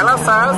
Ela faz.